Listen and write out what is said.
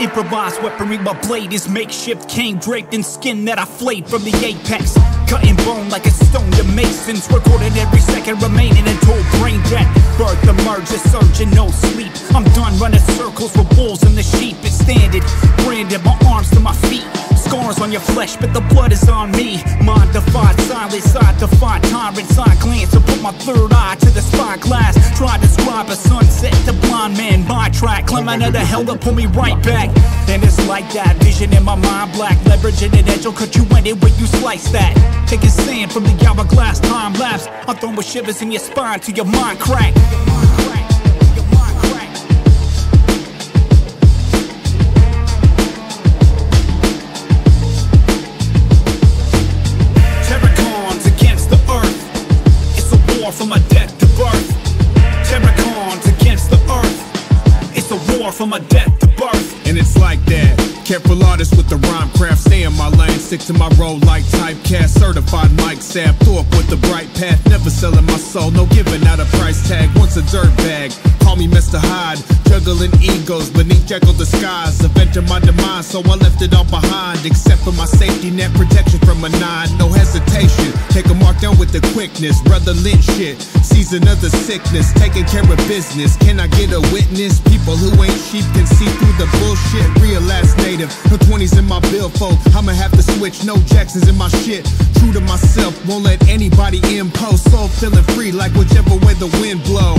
Improvised weaponry, my blade is makeshift cane draped in skin that I flayed from the apex. Cutting bone like a stone to masons. Recorded every second, remaining until brain dead. Birth emerge, a surge and no sleep. I'm done running circles with wolves and the sheep. It's standing, branded my arms to my feet. Scars on your flesh, but the blood is on me. Mind defied silence, I defy tyrants. I glance and put my third eye to the spyglass. Try to describe a sunset to blind man. My track, climbing out of hell to pull me right back. And it's like that, vision in my mind, black leveraging an edge will cut you anywhere you slice that. Taking sand from the hourglass, time lapse. I'm throwing shivers in your spine till your mind crack. Your mind crack. My death to birth. Terracons against the earth. It's a war from my death to birth. And it's like that. Careful artist with the rhyme craft, stay in my lane, stick to my role like typecast. Certified Mike Sap, Thorpe with the bright path, never selling my soul, no giving out a price tag. Once a dirt bag, call me Mr. Hyde, juggling egos beneath Jekyll disguise. Avenging my demise, so I left it all behind. Except for my safety net, protection from a nine, no hesitation. Take a down with the quickness, Brotha Lynch shit. Season of the sickness, taking care of business. Can I get a witness? People who ain't sheep can see through the bullshit. Real ass native, no 20s in my billfold. I'ma have to switch, no Jacksons in my shit. True to myself, won't let anybody impose. Soul feeling free like whichever way the wind blow.